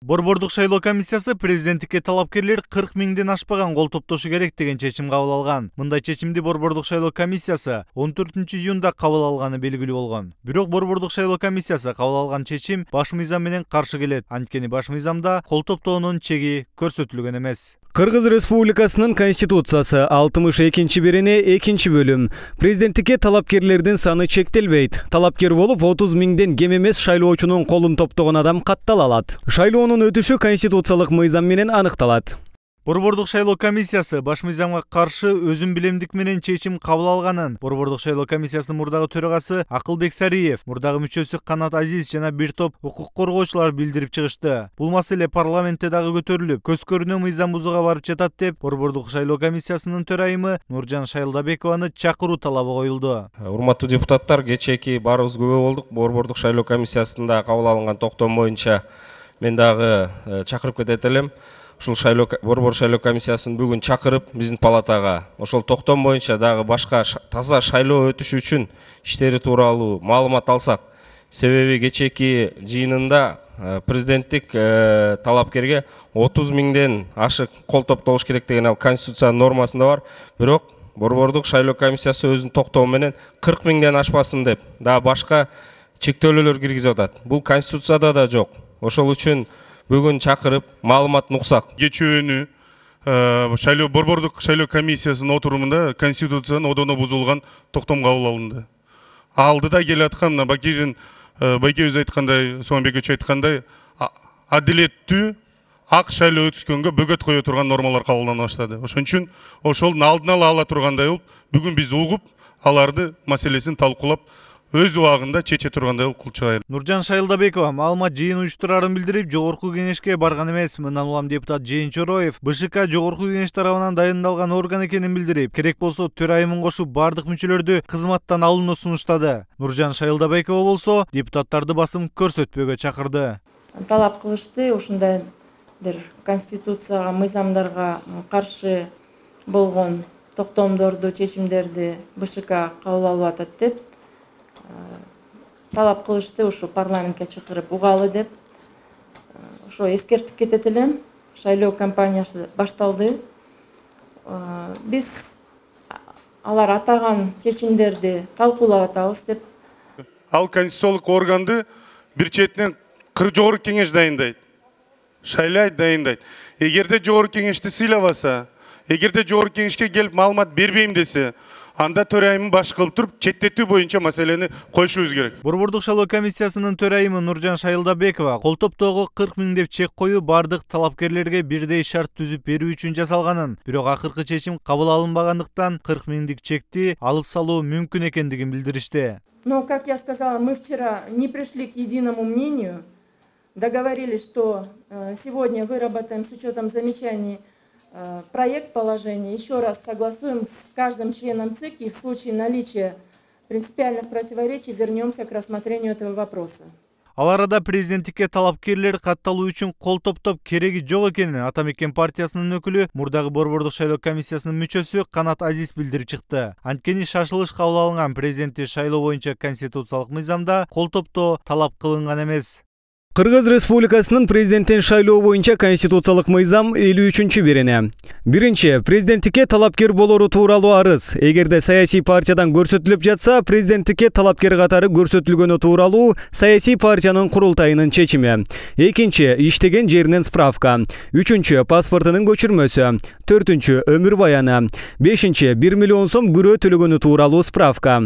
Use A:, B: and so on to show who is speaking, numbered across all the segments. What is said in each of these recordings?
A: борбордук шайлоо комиссиясы президенттикке талапкерлер кырк миңден ашпаган кол топтошу керек деген чечим кабыл алган. Мындай чечимди борбордук шайлоо комиссиясы он төртүнчү июнда кабыл алганы белгилүү болгон. Бирок борбордук шайлоо комиссиясы кабыл алган чечим баш мыйзам менен каршы келет. Анткени баш мыйзамда кол топтоонун чеги көрсөтүлгөн эмес.
B: Кыргыз республикасынын конституциясы алтымыш экинчи бирине экинчи бөлүм президенттикке талапкерлердин саны чектелбейт талапкер болуп отуз миңден кем эмес шайлоочунун колун топтогон адам каттала алат шайлоонун өтүшү конституциялык мыйзам менен аныкталат
A: борбордук шайлоо комиссиясы баш мыйзамга каршы өзүн билемдик менен чечим кабыл алганын. Борбордук шайлоо комиссиясынын мурдагы төрагасы акылбек сариев. Мурдагы мүчөсү канат азиз жана бир топ укук коргоочулар билдирип чыгышты. Бул маселе парламентте дагы көтөрүлүп көз көрүнө мыйзам бузууга барып жатат деп борбордук шайлоо комиссиясынын төрайымы нуржан шайылдабекованы чакыруу талабы коюлду.
C: Урматтуу депутаттар кечээки баарыбыз күбө болдук. Борбордук шайлоо комиссиясында кабыл алынган токтом боюнча мен дагы э, чакырып кетет элем. Ушул шайлоо борбор шайлоо комиссиясын бүгүн чакырып биздин палатага ошол токтом боюнча дагы башка таза шайлоо өтүшү үчүн иштери тууралуу маалымат алсак себеби кечээки жыйынында э, президенттик э, талапкерге отуз миңден ашык кол топтолуш керек деген ал конституциянын нормасында бар. Бирок борбордук шайлоо комиссиясы өзүнүн токтому менен кырк миңден ашпасын деп дагы башка чектөөлөр киргизип атат. Бул конституцияда да жок. Ошол үчүн бүгүн чакырып маалыматын уксак
D: кечөөнү шайлоо борбордук шайлоо комиссиясынын отурумунда конституциянын одоно бузулган токтом кабыл алынды алдыда келаткан мына бакирдин байкебиз айткандай сооронбек өчү айткандай адилеттүү ак шайлоо өткізгенге бөгөт кое турган нормалар кабылдана баштады ошон үчүн ошолдун алдын ала ала тургандай болуп бүгүн биз угуп аларды маселесин талкуулап өз убагында чече тургандай болуп кылчу
A: нуржан шайылдабекова маалымат жыйын уюштурарын билдирип жогорку кеңешке барган эмес. Мындан улам депутат жээнчороев бшк жогорку кеңеш тарабынан дайындалган орган экенин билдирип керек болсо төрайымын кошуп баардык мүчөлөрдү кызматтан алууну сунуштады. Нуржан шайылдабекова болсо депутаттарды басым көрсөтпөөгө чакырды.
E: Талап кылышты. Ушундай бир конституцияга мыйзамдарга каршы болгон токтомдорду чечимдерди бшк кабыл алып атат деп талап кылышты ушу парламентке чакырып угалы деп. Ошо эскертип кетет элем. Шайлоо кампаниясы башталды. Биз алар атаган чечимдерди талкуулап атабыз деп.
D: Ал конституциялык органды бир четинен жогорку кеңеш дайындайт шайлайт дайындайт. Эгерде жогорку кеңешти сыйлабаса эгерде жогорку кеңешке келип маалымат бербейм десе анда төрайымын баш кылып туруп четтетүү боюнча маселени коюшубуз керек.
A: Борбордук шайлоо комиссиясынын төрайымы нуржан шайылдабекова кол топтоого кырк миң деп чек коюу баардык талапкерлерге бирдей шарт түзүп берүү үчүн жасалганын бирок акыркы чечим кабыл алынбагандыктан кырк миңдик чекти алып салуу мүмкүн экендигин билдиришти.
E: Но как я сказала мы вчера не пришли к единому мнению договорились что э, сегодня выработаем с учетом замечаний проект положения. Еще раз согласуем с каждым членом ЦИК и в случае наличия принципиальных противоречий вернемся к рассмотрению этого вопроса.
A: ал арада президенттикке талапкерлер катталуу үчүн кол топтоп кереги жок экенин ата мекен партиясынын өкүлү мурдагы борбордук шайлоо комиссиясынын мүчөсү канат азиз билдирип чыкты. Анткени шашылыш кабыл алынган президенттик шайлоо боюнча конституциялык мыйзамда кол топтоо талап кылынган эмес.
B: Кыргыз республикасынын президенттин шайлоо боюнча конституциялык мыйзам элүү үчүнчү бирине биринчи президенттикке талапкер болору тууралуу арыз. Эгерде саясий партиядан көрсөтүлүп жатса президенттикке талапкер катары көрсөтүлгөнү тууралуу саясий партиянын курултайынын чечими экинчи иштеген жеринен справка. Үчүнчү паспортунун көчүрмөсү төртүнчү өмүр баяны. Бешинчи бир миллион сом күрөө төлөгөнү тууралуу справка.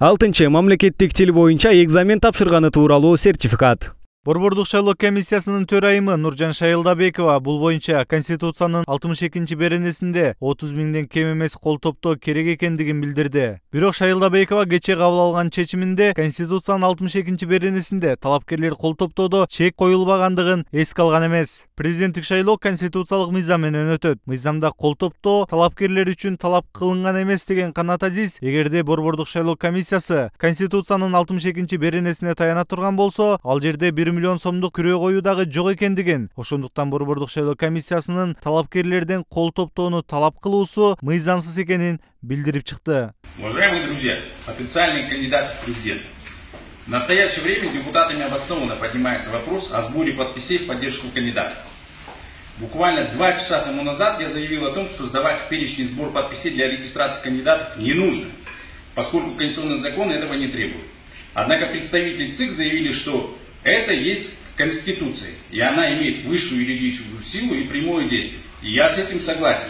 B: Алтынчы мамлекеттик тил боюнча экзамен тапшырганы тууралуу сертификат.
A: Борбордук шайлоо комиссиясынын төрайымы нуржан шайылдабекова бул боюнча конституциянын алтымыш экинчи беренесинде отуз миңден кем эмес кол топтоо керек экендигин билдирди. Бирок шайылдабекова кечээ кабыл алган чечиминде конституциянын алтымыш экинчи беренесинде талапкерлер кол топтоодо чек коюлбагандыгын эске алган эмес. Президенттик шайлоо конституциялык мыйзам менен өтөт. Мыйзамда кол топтоо талапкерлер үчүн талап кылынган эмес деген канат азиз эгерде борбордук шайлоо комиссиясы конституциянын алтымыш экинчи беренесине таяна турган болсо ал жерде бир миллион сомдук күрөө коюу дагы жок экендигин ошондуктан борбордук шайлоо комиссиясынын талапкерлерден кол топтоону талап кылуусу мыйзамсыз экенин билдирип чыкты
F: уважаемые друзья потенциальные кандидаты в президенты В настоящее время депутатами обоснованно поднимается вопрос о сборе подписей в поддержку кандидатов. Буквально два часа тому назад я заявил о том, что сдавать в перечень сбор подписей для регистрации кандидатов не нужно, поскольку конституционный закон этого не требует. Однако представители ЦИК заявили, что это есть в Конституции, и она имеет высшую юридическую силу и прямое действие. И я с этим согласен.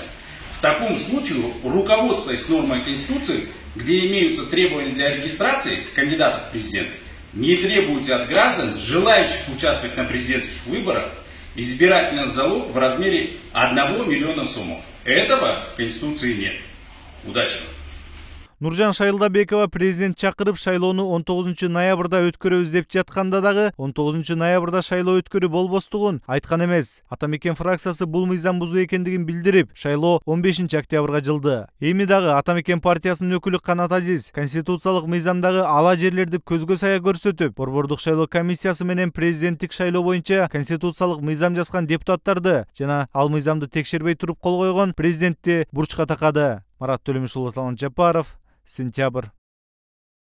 F: В таком случае, руководствуясь нормой Конституции, где имеются требования для регистрации кандидатов в президенты, не требуйте от граждан, желающих участвовать на президентских выборах, избирательный залог в размере 1 миллиона сомов. Этого в Конституции нет. Удачи!
A: Нуржан шайылдабекова президент чакырып шайлоону он тогузунчу ноябрда өткөрөбүз деп жатканда дагы он тогузунчу ноябрда шайлоо өткөрүү болбостугун айткан эмес ата мекен фракциясы бул мыйзам бузуу экендигин билдирип шайлоо он бешинчи октябрга жылды. Эми дагы ата мекен партиясынын өкүлү канат азиз конституциялык мыйзамдагы ала жерлерди көзгө сая көрсөтүп борбордук шайлоо комиссиясы менен президенттик шайлоо боюнча конституциялык мыйзам жазган депутаттарды жана ал мыйзамды текшербей туруп кол койгон президентти бурчка такады. Марат төлөмүш улуталан жапаров сентябрь.